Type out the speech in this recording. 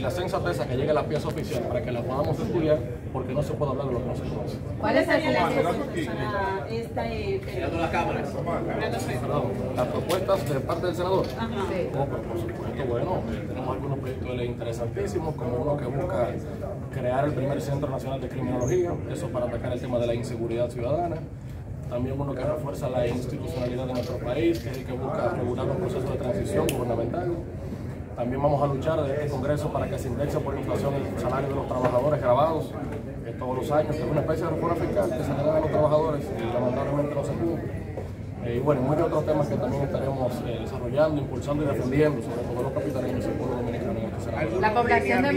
y la sensatez a que llegue la pieza oficial para que la podamos estudiar, porque no se puede hablar de lo que no se conoce. ¿Cuáles serían las razones para esta eh, Perdón, las propuestas de parte del senador. Ajá. No, pero por supuesto, bueno, eh, tenemos algunos proyectos de ley interesantísimos, como uno que busca crear el primer Centro Nacional de Criminología, eso para atacar el tema de la inseguridad ciudadana. También uno que refuerza la institucionalidad de nuestro país, que es el que busca regular los procesos de transición gubernamental. También vamos a luchar desde este Congreso para que se indexe por inflación el salario de los trabajadores grabados eh, todos los años, que es una especie de reforma fiscal que se le da a los trabajadores y lamentablemente no se cumple. Eh, y bueno, muchos otros temas que también estaremos eh, desarrollando, impulsando y defendiendo, sobre todo los capitalinos y el pueblo dominicano en este. La población de